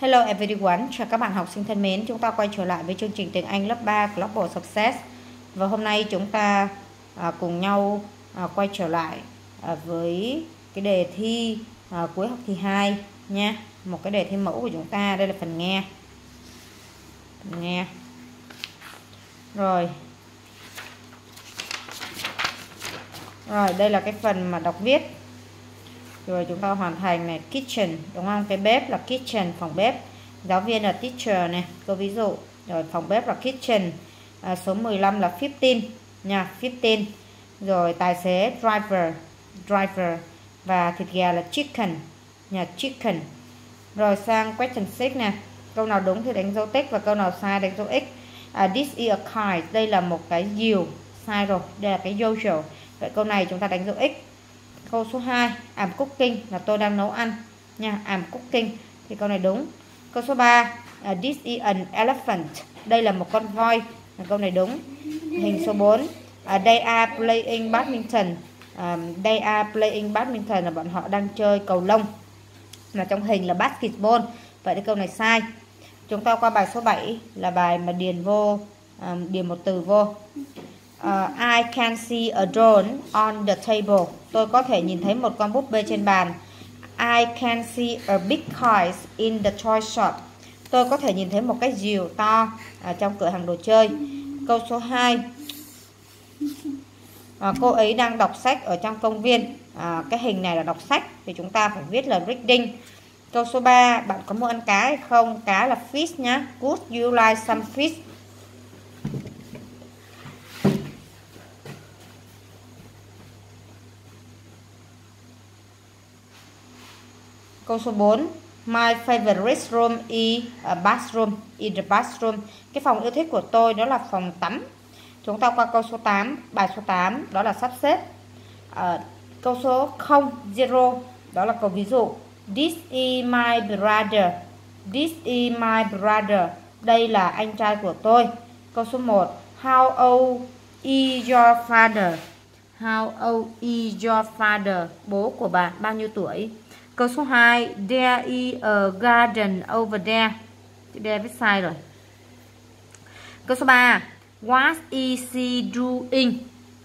Hello everyone, chào các bạn học sinh thân mến. Chúng ta quay trở lại với chương trình tiếng Anh lớp 3 Global Success. Và hôm nay chúng ta à, cùng nhau à, quay trở lại à, với cái đề thi à, cuối học kỳ 2 nha. Một cái đề thi mẫu của chúng ta, đây là phần nghe. Phần nghe. Rồi. Rồi, đây là cái phần mà đọc viết rồi chúng ta hoàn thành này kitchen đúng không? Cái bếp là kitchen phòng bếp. Giáo viên là teacher này câu ví dụ. Rồi phòng bếp là kitchen. À, số 15 là 15 nha 15 rồi tài xế driver driver. Và thịt gà là chicken nhà chicken. Rồi sang question 6 nè. Câu nào đúng thì đánh dấu tích và câu nào sai đánh dấu x. À, this is a kite đây là một cái diều sai rồi. Đây là cái social vậy câu này chúng ta đánh dấu x câu số 2 ảm cooking là tôi đang nấu ăn. Nha ảm cooking thì câu này đúng. Câu số 3 uh, à, this is an elephant. Đây là một con voi. Là câu này đúng. Hình số 4 uh, à, they are playing badminton. Um, they are playing badminton là bọn họ đang chơi cầu lông. Mà trong hình là basketball. Vậy thì câu này sai. Chúng ta qua bài số 7 là bài mà điền vô um, điền một từ vô uh, I can see a drone on the table. Tôi có thể nhìn thấy một con búp bê trên bàn. I can see a big kite in the toy shop. Tôi có thể nhìn thấy một cái diều to ở trong cửa hàng đồ chơi. Câu số 2. À, ờ, cô ấy đang đọc sách ở trong công viên. À, cái hình này là đọc sách thì chúng ta phải viết là reading. Câu số 3, bạn có muốn ăn cá hay không? Cá là fish nhá. Would you like some fish? Câu số 4 My favorite room is a bathroom in the bathroom. Cái phòng yêu thích của tôi đó là phòng tắm. Chúng ta qua câu số 8 Bài số 8 đó là sắp xếp. À, Câu số 0 0 Đó là câu ví dụ. This is my brother. This is my brother. Đây là anh trai của tôi. Câu số 1 How old is your father? How old is your father? Bố của bạn bao nhiêu tuổi? Câu số 2 There is a garden over there. Chữ there viết sai rồi. Câu số 3 What is she doing?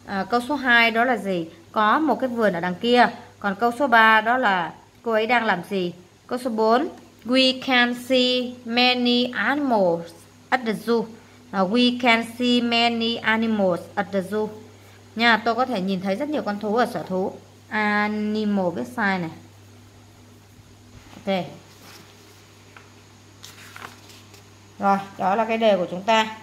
À, Câu số 2 đó là gì? Có một cái vườn ở đằng kia. Còn câu số 3 đó là cô ấy đang làm gì? Câu số 4 We can see many animals at the zoo. Uh, We can see many animals at the zoo. Nha, tôi có thể nhìn thấy rất nhiều con thú ở sở thú. Animal viết sai này ok. Rồi đó là cái đề của chúng ta.